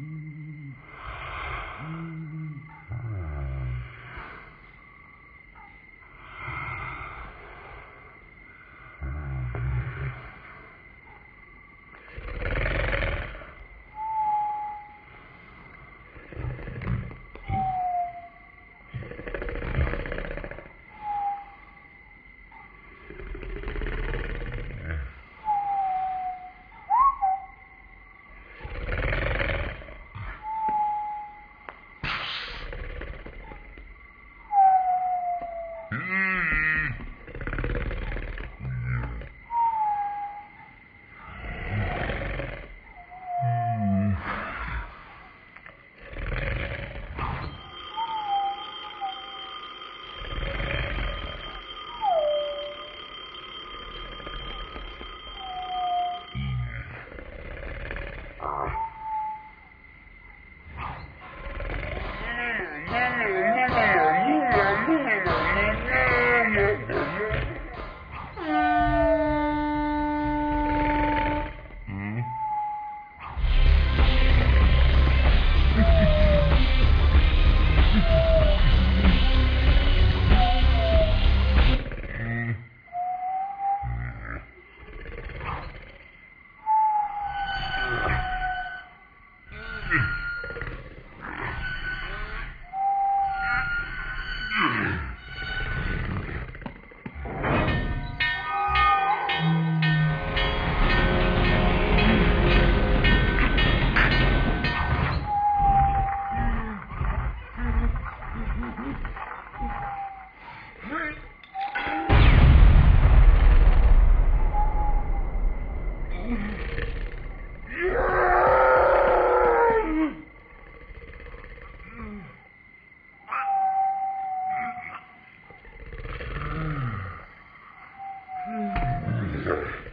Mm-hmm. mm, anger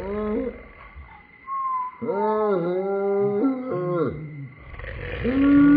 Mm-hmm. mm-hmm.